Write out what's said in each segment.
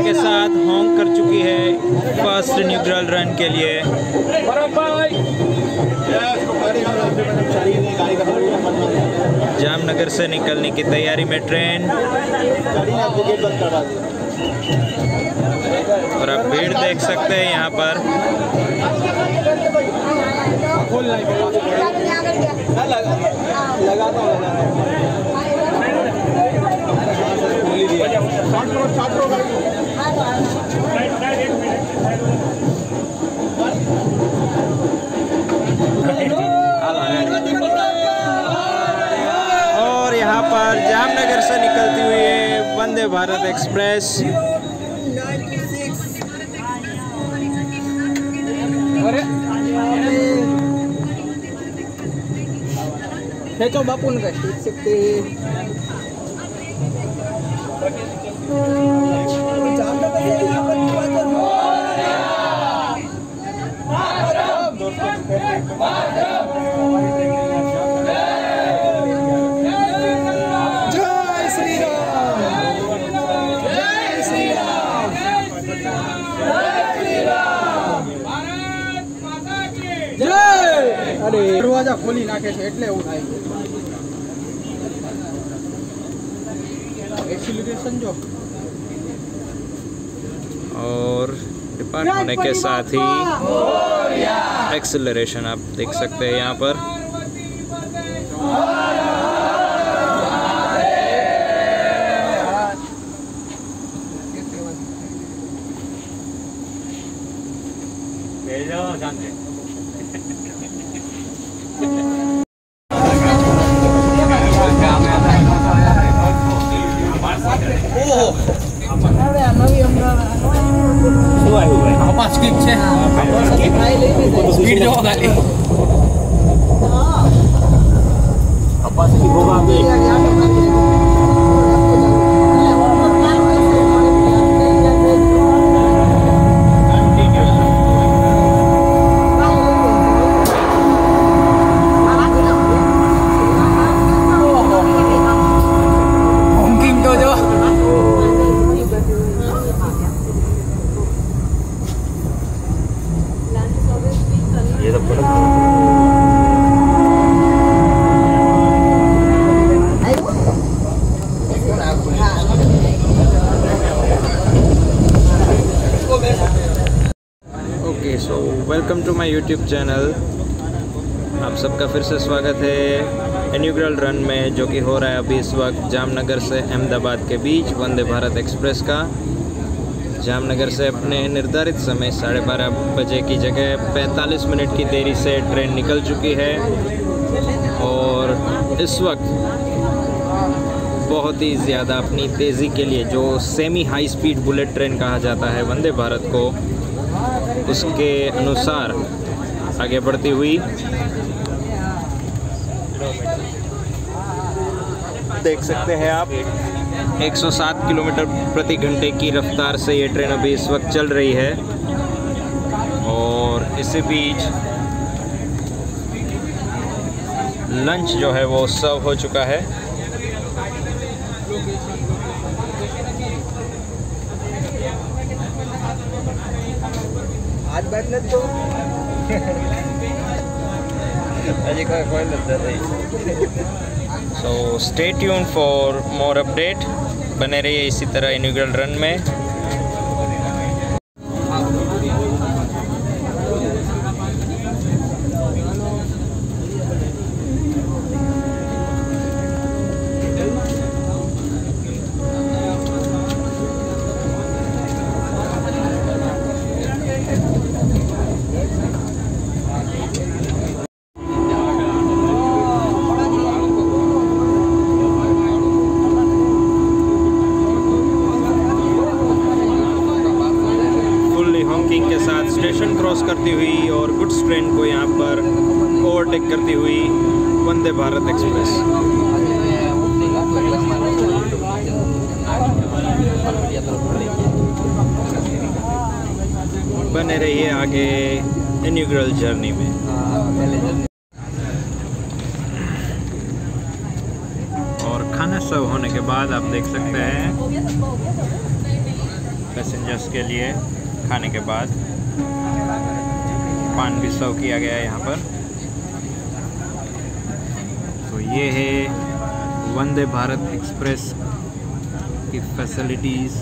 की के साथ हॉन्ग कर चुकी है फ़र्स्ट न्यूट्रल रन के लिए। जामनगर से निकलने की तैयारी में ट्रेन और आप भीड़ देख सकते हैं यहाँ पर। दिया और यहाँ पर जामनगर से निकलती हुई वंदे भारत एक्सप्रेस। बापू ने कहा सकते દરવાજા ખોલી નાખે છે એટલે એવું और डिपार्ट होने के साथ ही एक्सेलरेशन आप देख सकते हैं यहाँ पर। YouTube channel. आप सबका फिर से स्वागत है इन्यूग्रल रन में, जो कि हो रहा है अभी इस वक्त जामनगर से अहमदाबाद के बीच वंदे भारत एक्सप्रेस का। जामनगर से अपने निर्धारित समय साढ़े बारह बजे की जगह 45 मिनट की देरी से ट्रेन निकल चुकी है। और इस वक्त बहुत ही ज़्यादा अपनी तेज़ी के लिए, जो semi high speed bullet train कहा जाता है वंदे भारत को, उसके अनुसार आगे बढ़ती हुई। देख सकते हैं आप। 107 किलोमीटर प्रति घंटे की रफ्तार से ये ट्रेन अभी इस वक्त चल रही है। और इसी बीच लंच जो है वो सर्व हो चुका है। आज बैठने तो so stay tune for more update बने रहिए इसी तरह इनिगल रन में. बने रहिए आगे इन्यूग्रल जर्नी में। और खाना सर्व होने के बाद आप देख सकते हैं पैसेंजर्स के लिए खाने के बाद। पान भी सर्व किया गया है यहाँ पर। ये है वंदे भारत एक्सप्रेस की फैसिलिटीज़।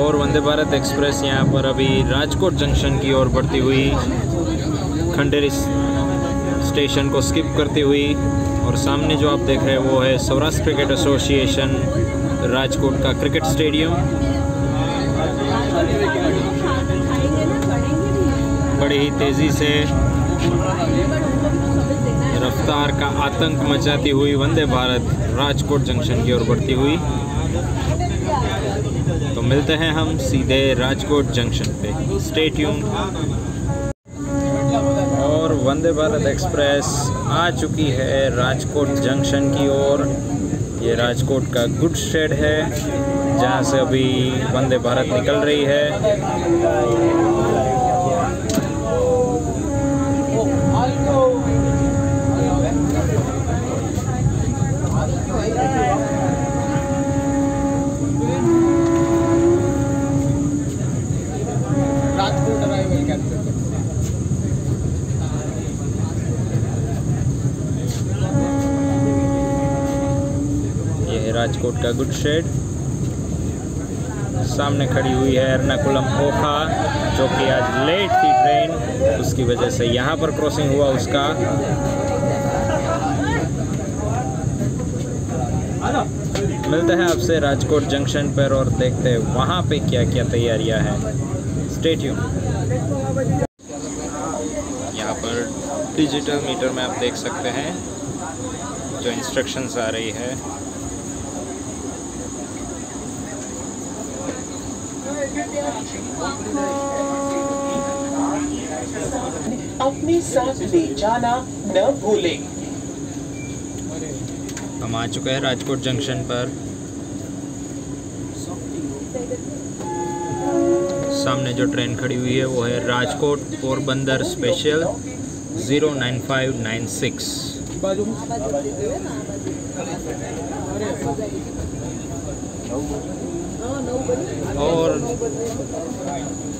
और वंदे भारत एक्सप्रेस यहाँ पर अभी राजकोट जंक्शन की ओर बढ़ती हुई खंडेरी स्टेशन को स्किप करती हुई और सामने जो आप देख रहे हैं वो है सौराष्ट्र क्रिकेट एसोसिएशन राजकोट का क्रिकेट स्टेडियम बड़ी ही तेज़ी से रफ्तार का आतंक मचाती हुई वंदे भारत राजकोट जंक्शन की ओर बढ़ती हुई। तो मिलते हैं हम सीधे राजकोट जंक्शन पे। स्टे ट्यून और वंदे भारत एक्सप्रेस आ चुकी है राजकोट जंक्शन की ओर। ये राजकोट का गुड शेड है, जहाँ से अभी वंदे भारत निकल रही है। राजकोट का गुड शेड। सामने खड़ी हुई है एर्नाकुलम ओखा, जो कि आज लेट थी ट्रेन उसकी वजह से यहाँ पर क्रॉसिंग हुआ उसका। मिलते हैं आपसे राजकोट जंक्शन पर और देखते हैं वहाँ पे क्या क्या तैयारियाँ हैं। स्टेट्यू यहाँ पर डिजिटल मीटर में आप देख सकते हैं, जो इंस्ट्रक्शंस आ रही है। अपने साथ ले जाना न भूलें। हम आ चुके हैं राजकोट जंक्शन पर। सामने जो ट्रेन खड़ी हुई है, वो है Rajkot Porbandar special zero nine five nine six. बाजू और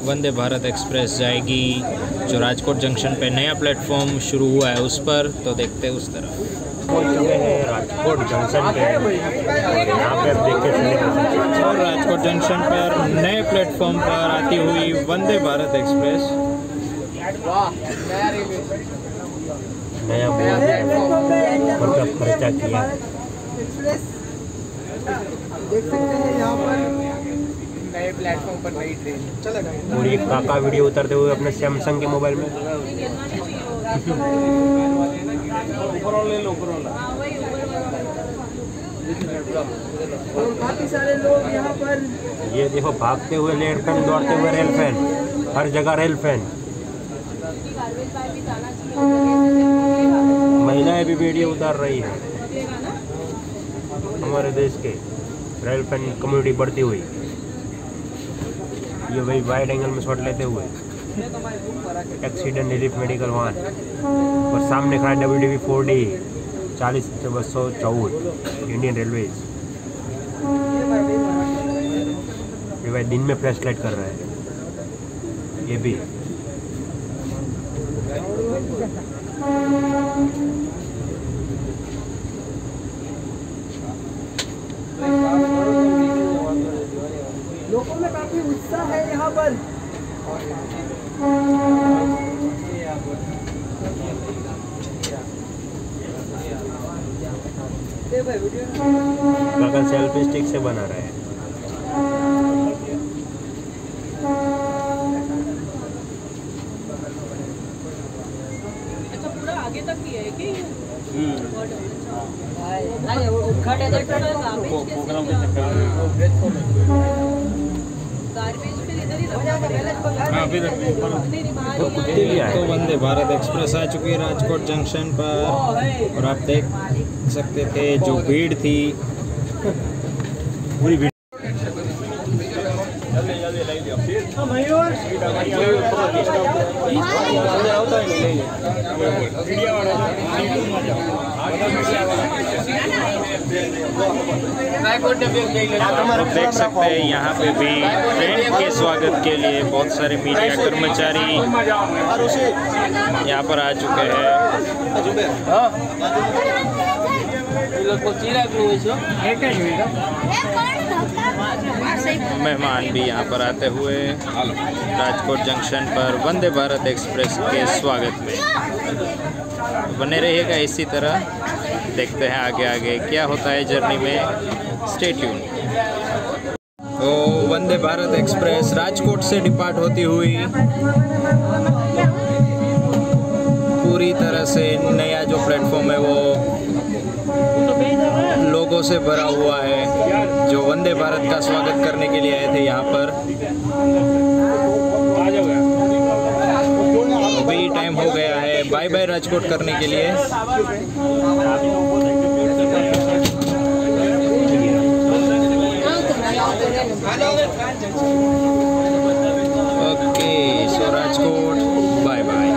वंदे भारत एक्सप्रेस जाएगी जो राजकोट जंक्शन पे नया प्लेटफॉर्म शुरू हुआ है उस पर तो देखते हैं उस तरफ़। पहुँच चुके हैं राजकोट जंक्शन पे। यहाँ पे आप देख के हैं। और राजकोट जंक्शन पर नए प्लेटफॉर्म पर आती हुई वंदे भारत एक्सप्रेस। नया बोर्ड खर्चा किया। देख सकते हैं यहाँ पर। नए प्लेटफॉर्म पर नई ट्रेन चलेगा और ये काका वीडियो उतरते हुए अपने सैमसंग के मोबाइल में। और काफ़ी सारे लोग यहाँ पर। ये देखो भागते हुए लेट फ़ैन दौड़ते हुए रेल फ़ैन हर जगह रेल फ़ैन महिलाएँ भी वीडियो उतार रही है। हमारे देश के। रेल फ़ैन कम्युनिटी बढ़ती हुई। ये वही वाइड एंगल में शॉट लेते हुए। एक्सीडेंट रिलीफ मेडिकल वाहन। और सामने खड़ा W D V four D चालीस बसो चौदह इंडियन रेलवेज ये भाई दिन में फ्लैश लाइट कर रहा है। ये भी लोगों में काफ़ी उत्साह है यहाँ पर काका सेल्फी स्टिक से बना रहा है अच्छा पूरा आगे तक ही है कि गार्बेज फिर इधर ही रखना पड़ेगा हाँ अभी रख नहीं नहीं बाहर ही। कुत्ते भी आए तो वंदे भारत एक्सप्रेस आ चुकी है राजकोट जंक्शन पर। और आप देख सकते थे जो भीड़ थी पूरी देख सकते हैं यहाँ पे भी ट्रेन के स्वागत के लिए बहुत सारे मीडिया कर्मचारी यहाँ पर आ चुके हैं। मेहमान भी यहाँ पर आते हुए राजकोट जंक्शन पर वंदे भारत एक्सप्रेस के स्वागत में बने रहिएगा इसी तरह देखते हैं आगे आगे क्या होता है जर्नी में स्टे ट्यून तो वंदे भारत एक्सप्रेस राजकोट से डिपार्ट होती हुई पूरी तरह से नया जो प्लेटफॉर्म है वो लोगों से भरा हुआ है, जो वंदे भारत का स्वागत करने के लिए आए थे यहाँ पर। अभी टाइम हो गया है। बाय बाय राजकोट करने के लिए। Okay so Rajkot bye bye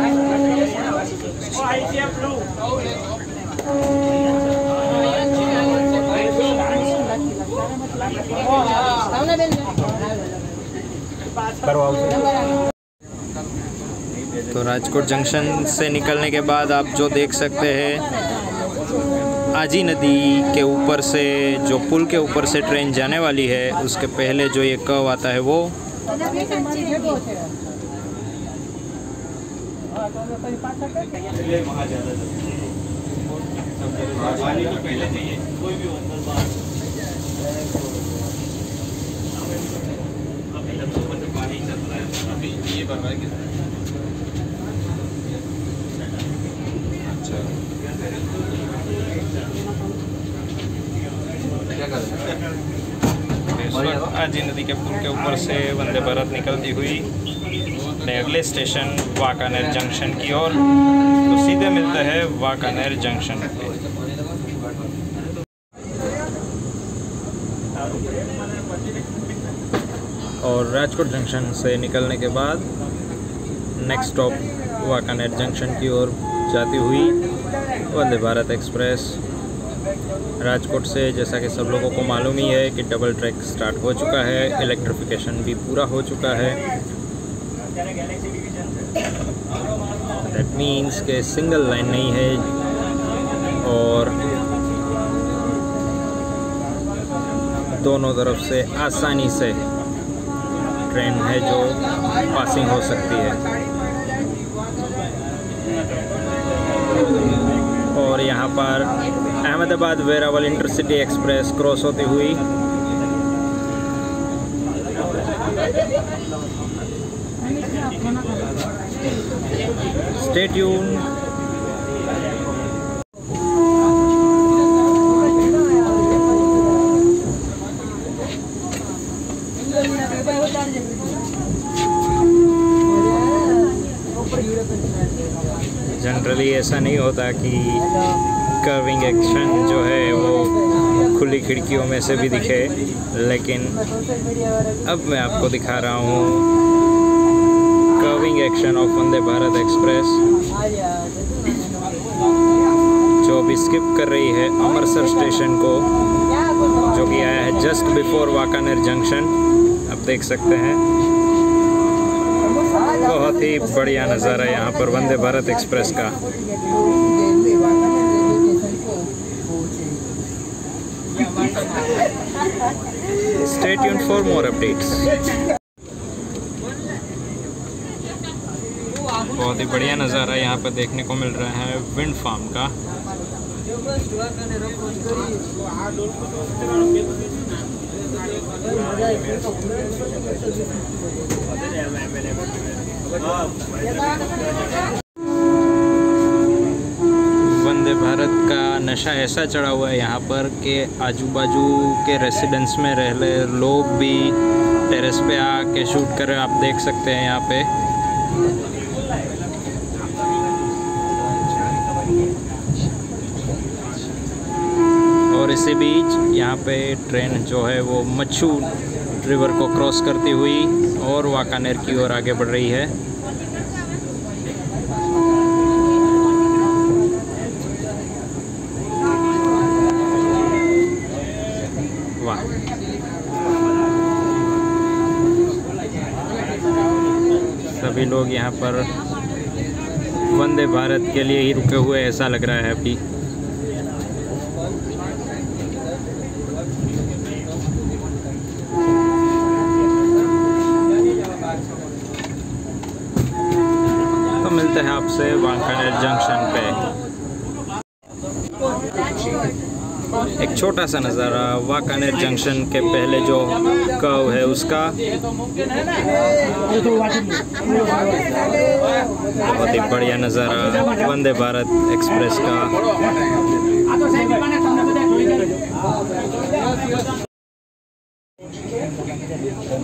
तो राजकोट जंक्शन से निकलने के बाद आप जो देख सकते हैं, आजी नदी के ऊपर से, जो पुल के ऊपर से ट्रेन जाने वाली है, उसके पहले जो ये कव आता है वो। वक्त आजी नदी के पुल के ऊपर से वंदे भारत निकलती हुई अगले स्टेशन वाकानेर जंक्शन की ओर तो सीधे मिलते हैं वाकानेर जंक्शन पे और राजकोट जंक्शन से निकलने के बाद नेक्स्ट स्टॉप वाकानेर जंक्शन की ओर जाती हुई वंदे भारत एक्सप्रेस। राजकोट से जैसा कि सब लोगों को मालूम ही है कि डबल ट्रैक स्टार्ट हो चुका है इलेक्ट्रिफिकेशन भी पूरा हो चुका है। दैट मीन्स के सिंगल लाइन नहीं है और दोनों तरफ़ से आसानी से ट्रेन है जो पासिंग हो सकती है। और यहाँ पर Ahmedabad Veraval intercity express cross होती हुई। स्टे ट्यून जनरली ऐसा नहीं होता कि कर्विंग एक्शन जो है वो खुली खिड़कियों में से भी दिखे, लेकिन अब मैं आपको दिखा रहा हूँ curving action of Vande Bharat express जो अभी स्किप कर रही है अमृतसर स्टेशन को, जो कि आया है जस्ट बिफोर वाकानेर जंक्शन आप देख सकते हैं। बहुत ही बढ़िया नज़ारा है यहाँ पर वंदे भारत एक्सप्रेस का Stay tuned for more updates. बहुत ही बढ़िया नज़ारा यहाँ पर देखने को मिल रहा है विंड फार्म का वंदे भारत का नशा ऐसा चढ़ा हुआ है यहाँ पर कि आजू बाजू के रेसिडेंस में रह रहे लोग भी टेरेस पे आके शूट कर रहे आप देख सकते हैं यहाँ पे। इसी बीच यहाँ पे ट्रेन जो है वो मच्छू रिवर को क्रॉस करती हुई और वाकानेर की ओर आगे बढ़ रही है। सभी लोग यहाँ पर वंदे भारत के लिए ही रुके हुए ऐसा लग रहा है अभी। मिलते हैं आपसे वांकानेर जंक्शन पे। एक छोटा सा नज़ारा वाकानेर जंक्शन के पहले जो कव है उसका। बहुत ही बढ़िया नज़ारा, वंदे भारत एक्सप्रेस का।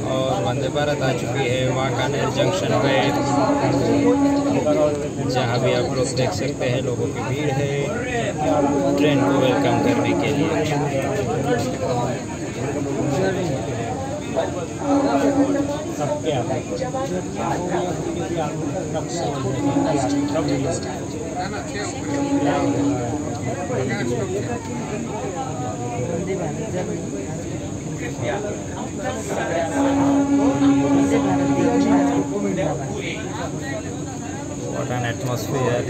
और वंदे भारत आ चुकी है वाकानेर जंक्शन पे। जहाँ भी आप लोग देख सकते हैं, लोगों की भीड़ है, ट्रेन को वेलकम करने के लिए। What an atmosphere.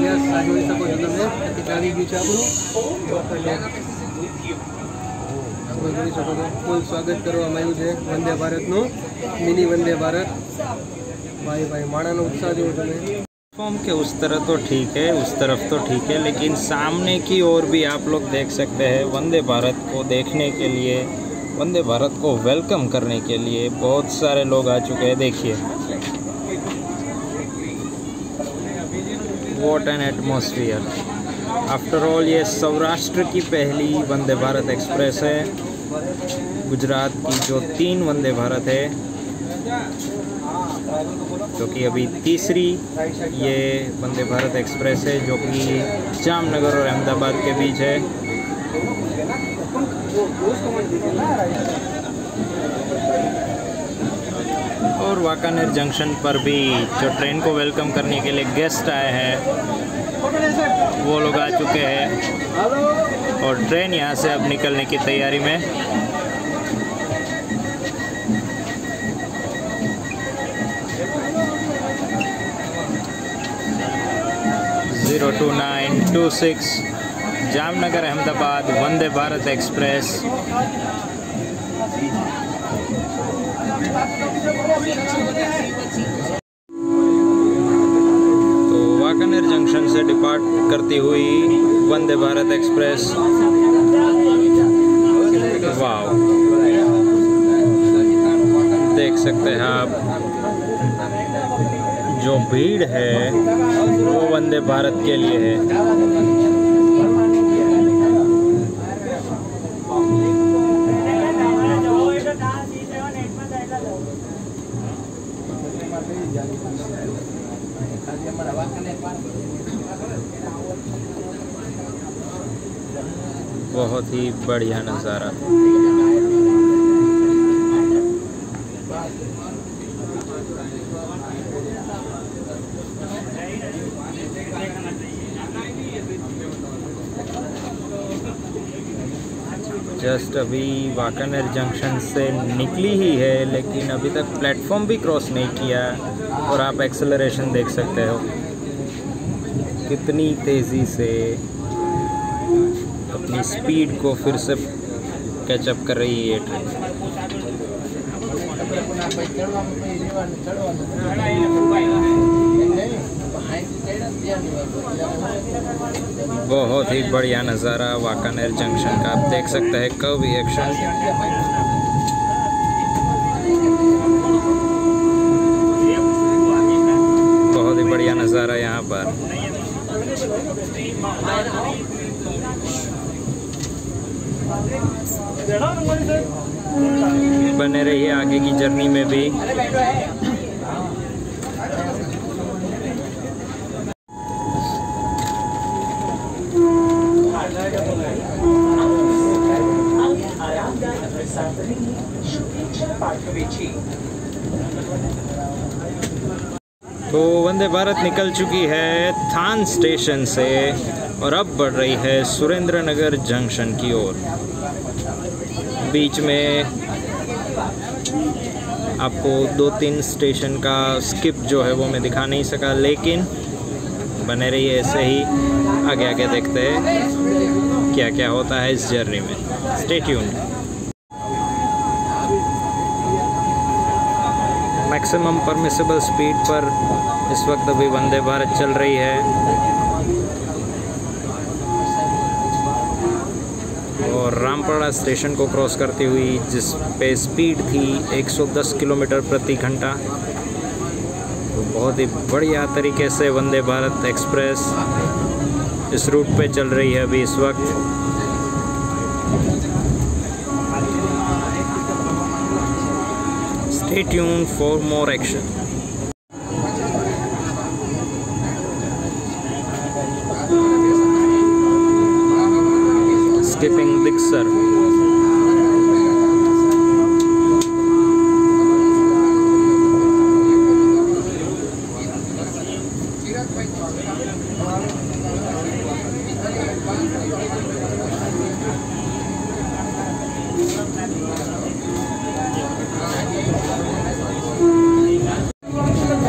યસ આ જોઈ શકો છો તમે ટિકિટ આવી ગયું છે આપણું તમે જોઈ શકો છો ફૂલ સ્વાગત કરવામાં આવ્યું છે વંદે ભારતનું મિની વંદે ભારત ભાઈ ભાઈ માણાનો ઉત્સાહ જોવો તમે प्लेटफॉर्म के उस तरह तो ठीक है उस तरफ तो ठीक है लेकिन सामने की ओर भी आप लोग देख सकते हैं वंदे भारत को देखने के लिए वंदे भारत को वेलकम करने के लिए बहुत सारे लोग आ चुके हैं, देखिए। What an atmosphere after all ये सौराष्ट्र की पहली वंदे भारत एक्सप्रेस है। गुजरात की जो तीन वंदे भारत है, जो कि अभी तीसरी ये वंदे भारत एक्सप्रेस है, जो कि जामनगर और अहमदाबाद के बीच है। और वाकानेर जंक्शन पर भी जो ट्रेन को वेलकम करने के लिए गेस्ट आए हैं, वो लोग आ चुके हैं। और ट्रेन यहाँ से अब निकलने की तैयारी में। Zero two nine two six. Jamnagar, Ahmedabad, Vande Bharat express. तो वाकानेर जंक्शन से डिपार्ट करती हुई वंदे भारत एक्सप्रेस। वाह देख सकते हैं आप, जो भीड़ है, वो वंदे भारत के लिए है बहुत ही बढ़िया नज़ारा। जस्ट अभी वाकानेर जंक्शन से निकली ही है, लेकिन अभी तक प्लेटफॉर्म भी क्रॉस नहीं किया, और आप एक्सेलरेशन देख सकते हो। कितनी तेज़ी से अपनी स्पीड को फिर से कैचअप कर रही है ये ट्रेन बहुत ही बढ़िया नज़ारा वाकानेर जंक्शन का। आप देख सकते हैं कब एक्शन बहुत ही बढ़िया नज़ारा यहाँ पर। बने रहिए आगे की जर्नी में भी। तो वंदे भारत निकल चुकी है थान स्टेशन से। और अब बढ़ रही है सुरेंद्र नगर जंक्शन की ओर। बीच में आपको दो तीन स्टेशन का स्किप जो है वो मैं दिखा नहीं सका, लेकिन बने रहिए ऐसे ही। आगे आगे देखते हैं क्या क्या होता है इस जर्नी में। Stay tuned maximum permissible speed पर इस वक्त अभी वंदे भारत चल रही है। और रामपड़ा स्टेशन को क्रॉस करती हुई, जिस पे स्पीड थी 110 किलोमीटर प्रति घंटा तो बहुत ही बढ़िया तरीके से वंदे भारत एक्सप्रेस इस रूट पे चल रही है अभी इस वक्त Stay tuned for more. Dixar.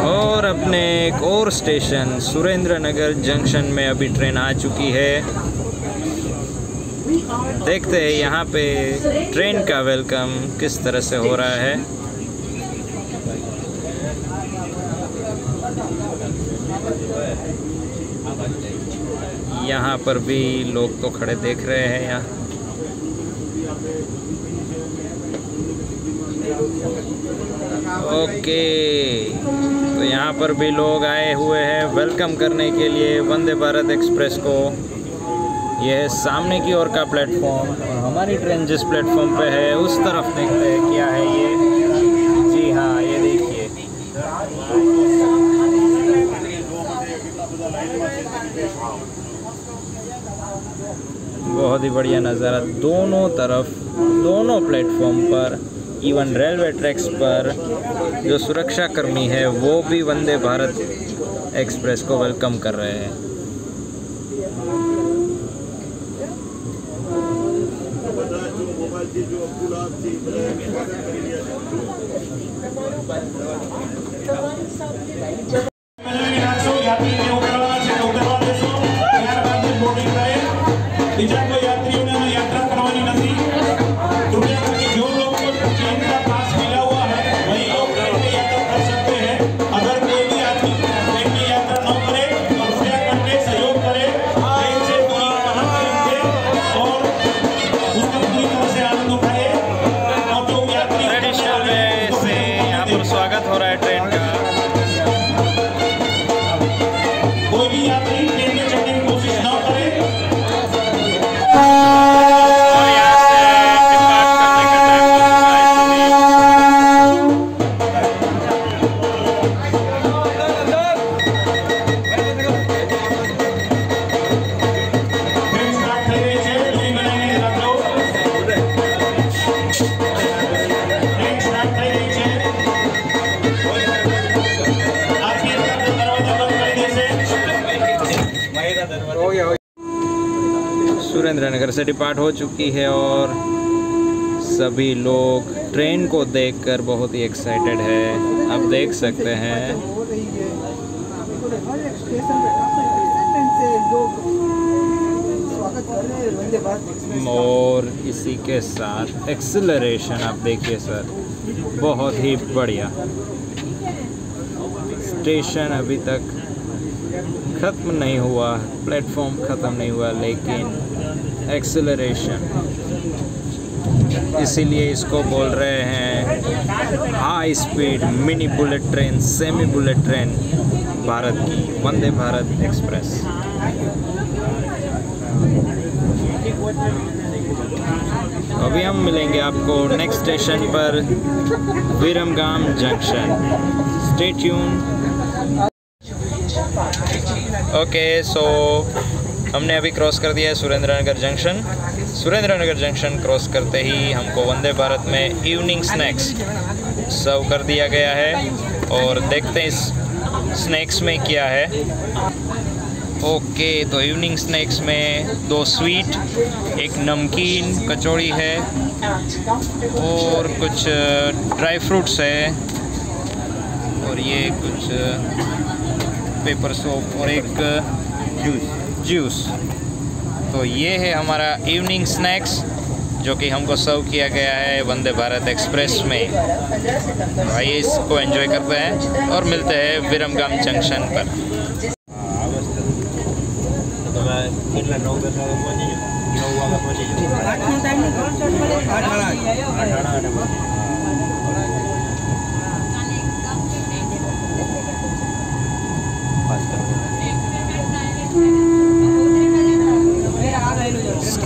और अपने एक और स्टेशन सुरेंद्र नगर जंक्शन में अभी ट्रेन आ चुकी है देखते हैं यहाँ पे ट्रेन का वेलकम किस तरह से हो रहा है। यहाँ पर भी लोग तो खड़े देख रहे हैं यहाँ। ओके तो यहाँ पर भी लोग आए हुए हैं वेलकम करने के लिए वंदे भारत एक्सप्रेस को। यह सामने की ओर का प्लेटफॉर्म और हमारी ट्रेन जिस प्लेटफॉर्म पे है, उस तरफ़ देखते हैं क्या है ये। जी हाँ ये देखिए। बहुत ही बढ़िया नज़ारा। दोनों तरफ़, दोनों प्लेटफॉर्म पर इवन रेलवे ट्रैक्स पर जो सुरक्षा कर्मी है, वो भी वंदे भारत एक्सप्रेस को वेलकम कर रहे हैं। डिपार्ट हो चुकी है और सभी लोग ट्रेन को देखकर बहुत ही एक्साइटेड है। आप देख सकते हैं। और इसी के साथ एक्सेलरेशन आप देखिए सर। बहुत ही बढ़िया। स्टेशन अभी तक ख़त्म नहीं हुआ प्लेटफॉर्म ख़त्म नहीं हुआ, लेकिन एक्सेलरेशन इसीलिए इसको बोल रहे हैं high speed mini bullet train semi bullet train Bharat की, वंदे भारत एक्सप्रेस अभी हम मिलेंगे आपको नेक्स्ट स्टेशन पर Viramgam junction stay tune okay so हमने अभी क्रॉस कर दिया है Surendranagar junction Surendranagar junction cross करते ही हमको वंदे भारत में इवनिंग स्नैक्स सर्व कर दिया गया है और देखते हैं इस स्नैक्स में क्या है। ओके तो इवनिंग स्नैक्स में दो स्वीट एक नमकीन, कचौड़ी है और कुछ ड्राई फ्रूट्स है और ये कुछ पेपर सोप और एक जूस जूस। तो ये है हमारा इवनिंग स्नैक्स जो कि हमको सर्व किया गया है वंदे भारत एक्सप्रेस में। तो आइए इसको एंजॉय करते हैं और मिलते हैं विरमगाम जंक्शन पर।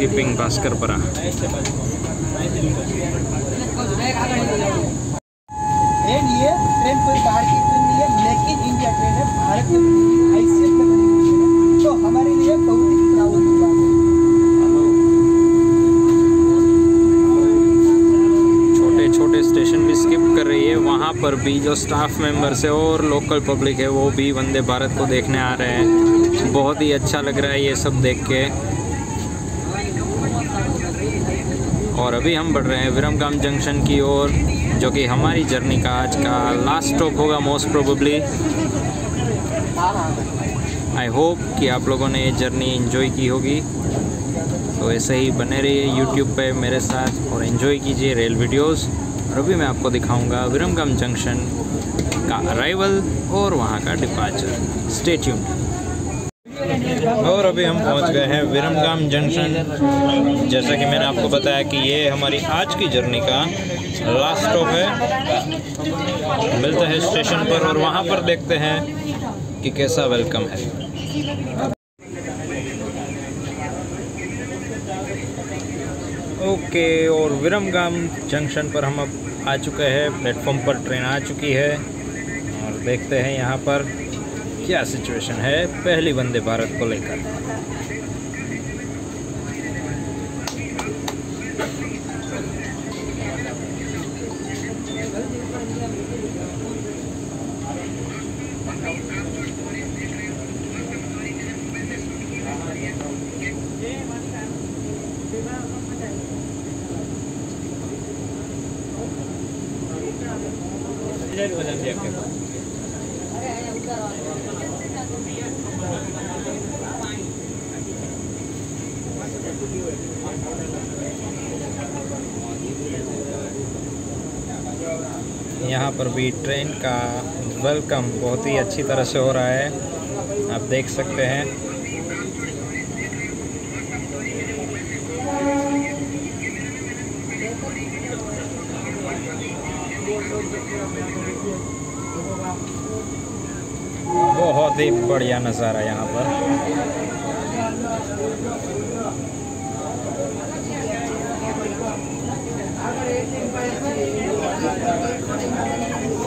कीपिंग भास्करपुरा ट्रेन ये ट्रेन कोई बाहर की ट्रेन नहीं है लेकिन इंडिया ट्रेन है भारत छोटे छोटे स्टेशन भी स्किप कर रही है। वहाँ पर भी जो स्टाफ मेंबर्स है और लोकल पब्लिक है, वो भी वंदे भारत को देखने आ रहे हैं। बहुत ही अच्छा लग रहा है ये सब देख के। और अभी हम बढ़ रहे हैं विरमगाम जंक्शन की ओर, जो कि हमारी जर्नी का आज का लास्ट स्टॉप होगा मोस्ट प्रोबेबली आई होप कि आप लोगों ने ये जर्नी एंजॉय की होगी। तो ऐसे ही बने रहिए यूट्यूब पे मेरे साथ और इन्जॉय कीजिए रेल वीडियोस और अभी मैं आपको दिखाऊँगा विरमगाम जंक्शन का अराइवल और वहाँ का डिपार्चर स्टे ट्यून्ड और अभी हम पहुँच गए हैं विरमगाम जंक्शन। जैसा कि मैंने आपको बताया कि ये हमारी आज की जर्नी का लास्ट स्टॉप है। मिलते हैं स्टेशन पर और वहाँ पर देखते हैं कि कैसा वेलकम है। ओके, और विरमगाम जंक्शन पर हम अब आ चुके हैं। प्लेटफॉर्म पर ट्रेन आ चुकी है। और देखते हैं यहाँ पर क्या सिचुएशन है पहली वंदे भारत को लेकर? यहाँ पर भी ट्रेन का वेलकम बहुत ही अच्छी तरह से हो रहा है। आप देख सकते हैं। बहुत ही बढ़िया नज़ारा यहाँ पर।